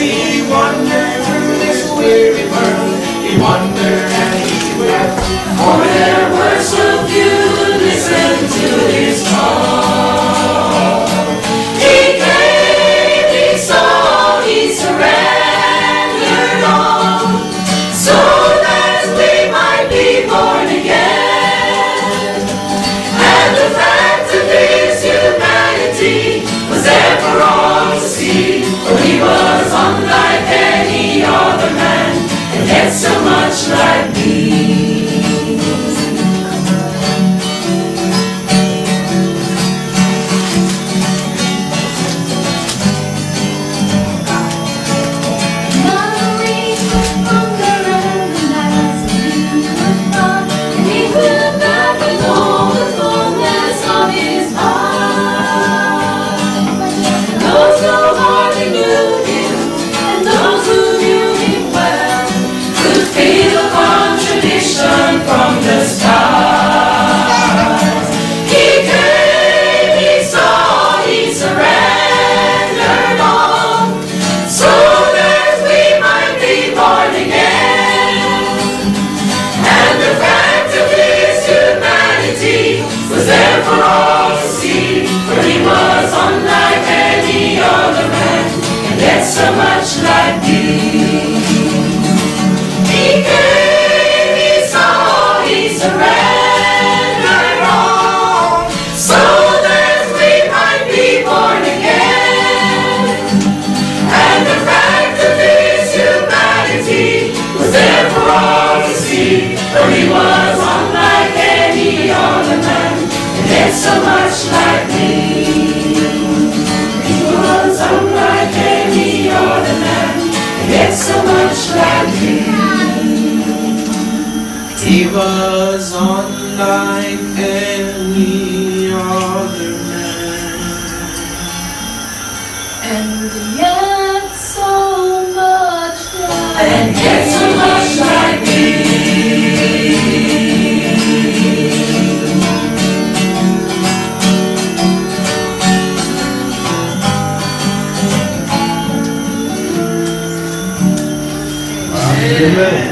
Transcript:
as he wandered through this weary feel a contradiction from the start. He came, he saw, he surrendered all. We might be born again. And the fact of his humanity was there for all. He was unlike any other man. And yet Amen.